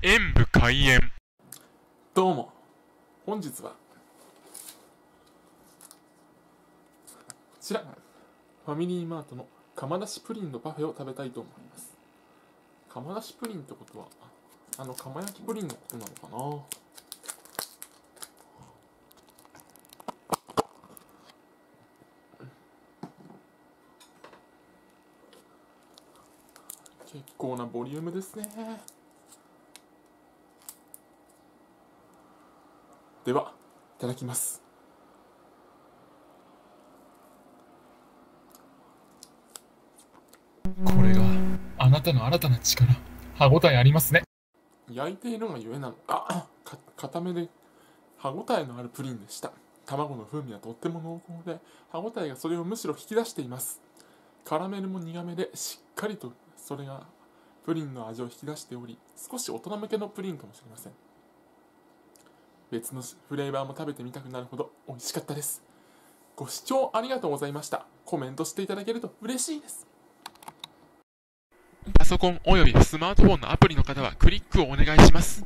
演武開演。どうも。本日はこちら。ファミリーマートの釜出しプリンのパフェを食べたいと思います。釜出しプリンってことはあの釜焼きプリンのことなのかな？結構なボリュームですね。ではいただきます。これがあなたの新たな力。歯ごたえありますね。焼いているがゆえなの。かか固めで歯ごたえのあるプリンでした。卵の風味はとっても濃厚で歯ごたえがそれをむしろ引き出しています。カラメルも苦めでしっかりとそれがプリンの味を引き出しており少し大人向けのプリンかもしれません別のフレーバーも食べてみたくなるほど美味しかったです。ご視聴ありがとうございました。コメントしていただけると嬉しいです。パソコンおよびスマートフォンのアプリの方はクリックをお願いします。